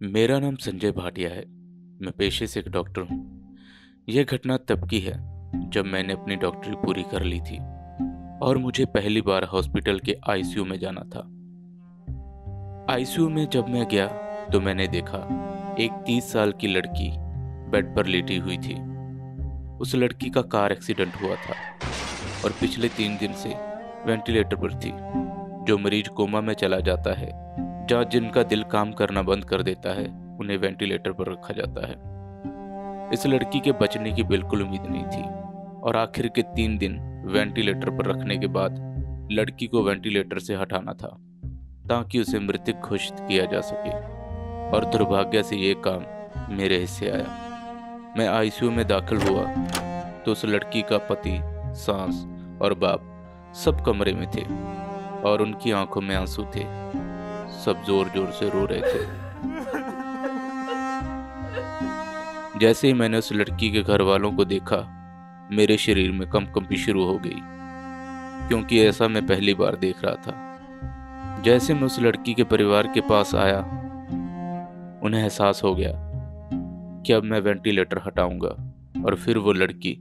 मेरा नाम संजय भाटिया है। मैं पेशे से एक डॉक्टर हूँ। यह घटना तब की है, जब मैंने अपनी डॉक्टरी पूरी कर ली थी और मुझे पहली बार हॉस्पिटल के आईसीयू में जाना था। आईसीयू में जब मैं गया तो मैंने देखा, एक तीस साल की लड़की बेड पर लेटी हुई थी। उस लड़की का कार एक्सीडेंट हुआ था और पिछले तीन दिन से वेंटिलेटर पर थी, जो मरीज़ कोमा में चला जाता है जहाँ जिनका दिल काम करना बंद कर देता है, उन्हें वेंटिलेटर पर रखा जाता है। इस लड़की के बचने की बिल्कुल उम्मीद नहीं थी और आखिर के तीन दिन वेंटिलेटर पर रखने के बाद लड़की को वेंटिलेटर से हटाना था, ताकि उसे मृतक घोषित किया जा सके। और दुर्भाग्य से ये काम मेरे हिस्से आया। मैं आईसीयू में दाखिल हुआ तो उस लड़की का पति, सांस और बाप सब कमरे में थे और उनकी आँखों में आँसू थे। सब ज़ोर ज़ोर से रो रहे थे। जैसे ही मैंने उस लड़की के घर वालों को देखा, मेरे शरीर में कंपकंपी शुरू हो गई, क्योंकि ऐसा मैं पहली बार देख रहा था। जैसे मैं उस लड़की के परिवार के पास आया, उन्हें एहसास हो गया कि अब मैं वेंटिलेटर हटाऊँगा और फिर वो लड़की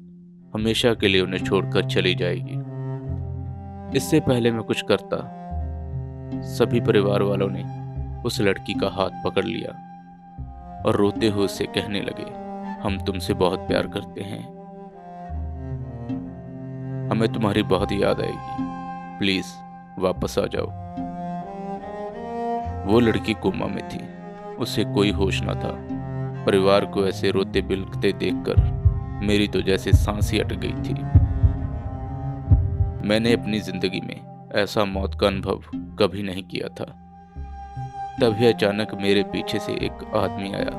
हमेशा के लिए उन्हें छोड़कर चली जाएगी। इससे पहले मैं कुछ करता सभी परिवार वालों ने उस लड़की का हाथ पकड़ लिया और रोते हुए उसे कहने लगे, हम तुमसे बहुत प्यार करते हैं। हमें तुम्हारी बहुत याद आएगी। प्लीज़, वापस आ जाओ। वो लड़की कोमा में थी। उसे कोई होश ना था। परिवार को ऐसे रोते बिलकते देखकर मेरी तो जैसे सांस ही अट गई थी। मैंने अपनी ज़िंदगी में ऐसा मौत का अनुभव कभी नहीं किया था। तभी अचानक मेरे पीछे से एक आदमी आया,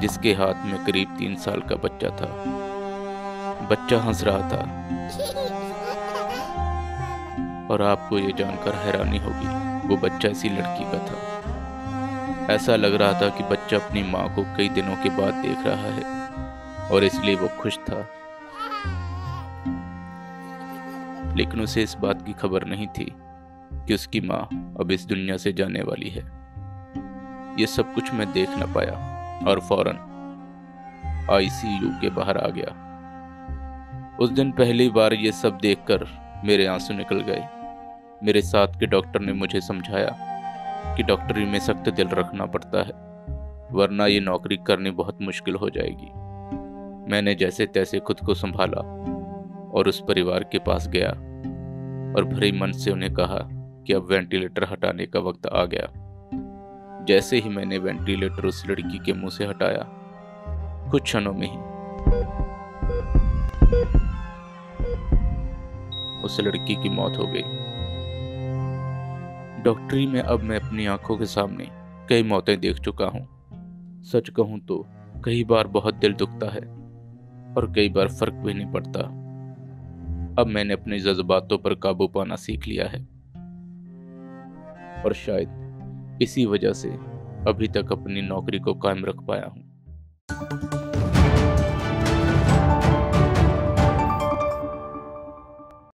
जिसके हाथ में करीब तीन साल का बच्चा था। बच्चा हंस रहा था और आपको ये जानकर हैरानी होगी, वो बच्चा इसी लड़की का था। ऐसा लग रहा था कि बच्चा अपनी माँ को कई दिनों के बाद देख रहा है और इसलिए वो खुश था। लेकिन उसे इस बात की खबर नहीं थी कि उसकी माँ अब इस दुनिया से जाने वाली है। ये सब कुछ मैं देख न पाया और फ़ौरन आईसीयू के बाहर आ गया। उस दिन पहली बार ये सब देखकर मेरे आँसू निकल गए। मेरे साथ के डॉक्टर ने मुझे समझाया कि डॉक्टरी में सख्त दिल रखना पड़ता है, वरना ये नौकरी करनी बहुत मुश्किल हो जाएगी। मैंने जैसे तैसे खुद को संभाला और उस परिवार के पास गया और भरे मन से उन्हें कहा कि अब वेंटिलेटर हटाने का वक्त आ गया। जैसे ही मैंने वेंटिलेटर उस लड़की के मुँह से हटाया, कुछ क्षणों में ही उस लड़की की मौत हो गई। डॉक्टरी में अब मैं अपनी आँखों के सामने कई मौतें देख चुका हूँ। सच कहूँ तो कई बार बहुत दिल दुखता है और कई बार फ़र्क भी नहीं पड़ता। अब मैंने अपने जज्बातों पर काबू पाना सीख लिया है। और शायद इसी वजह से अभी तक अपनी नौकरी को कायम रख पाया हूँ।